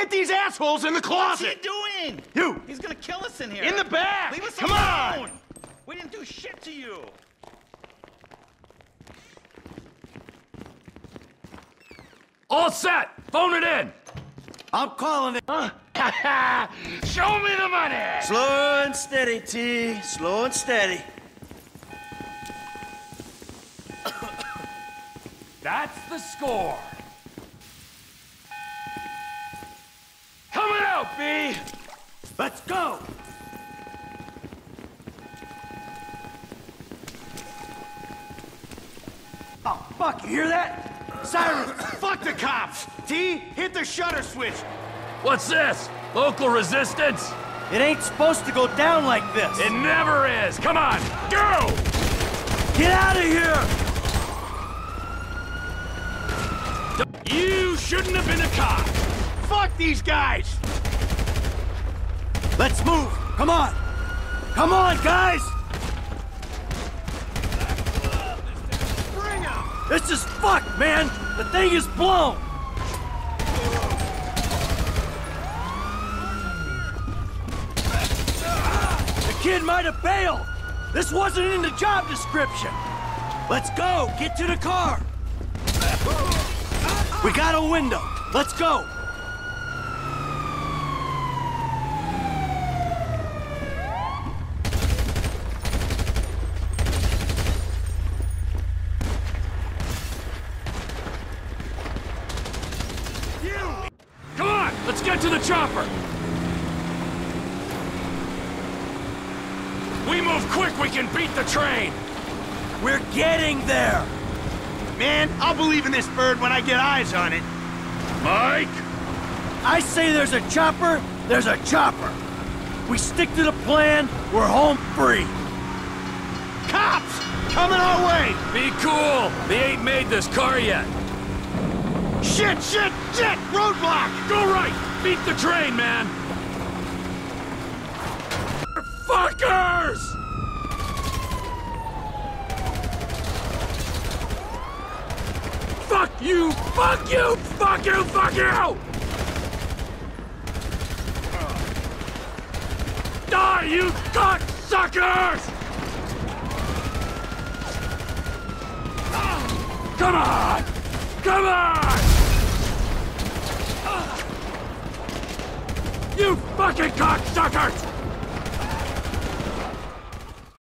Get these assholes in the closet! What's closet! he doing? You! He's gonna kill us in here. In the back! Leave us Come alone. on! We didn't do shit to you. All set! Phone it in! I'm calling it. Huh? Show me the money! Slow and steady, T. Slow and steady. That's the score! Let's go! Oh, fuck, you hear that? Sirens! Fuck the cops! T, hit the shutter switch! What's this? Local resistance? It ain't supposed to go down like this! It never is! Come on, go! Get out of here! You shouldn't have been a cop! Fuck these guys! Let's move! Come on! Come on, guys! This is fucked, man! The thing is blown! The kid might have bailed! This wasn't in the job description! Let's go! Get to the car! We got a window! Let's go! Come on, let's get to the chopper! We move quick, we can beat the train! We're getting there! Man, I'll believe in this bird when I get eyes on it. Mike? I say there's a chopper, there's a chopper. We stick to the plan, we're home free. Cops! Coming our way! Be cool! They ain't made this car yet! Shit, shit, shit! Roadblock! Go right! Beat the train, man! Fuckers! Fuck you! Fuck you! Fuck you! Fuck you! Die, you cocksuckers! Come on! Come on! You fucking cocksuckers!